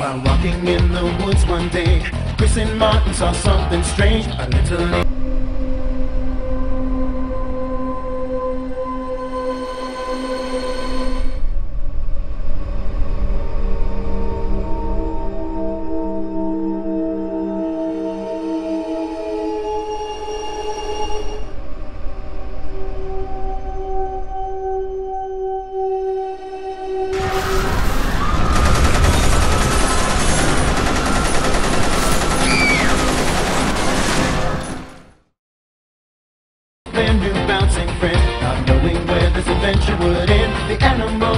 While walking in the woods one day, Chris and Martin saw something strange. A little adventure would end. The animals.